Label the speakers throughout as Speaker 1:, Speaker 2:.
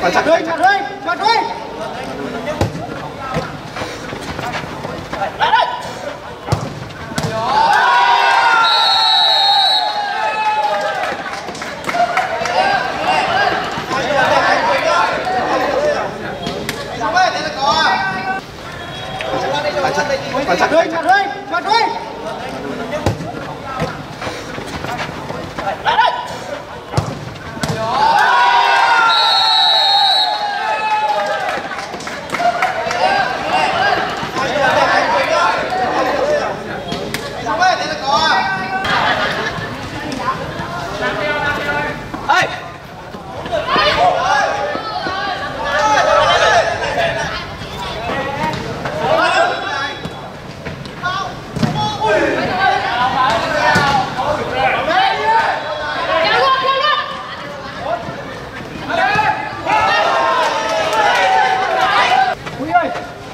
Speaker 1: phải chặt đây, chặt đây, chặt đây. Lại chặt phải chặt đuôi chặt đuôi chặt đi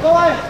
Speaker 1: Go away!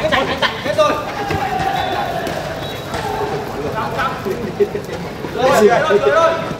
Speaker 2: Hết rồi Rồi rồi rồi
Speaker 1: rồi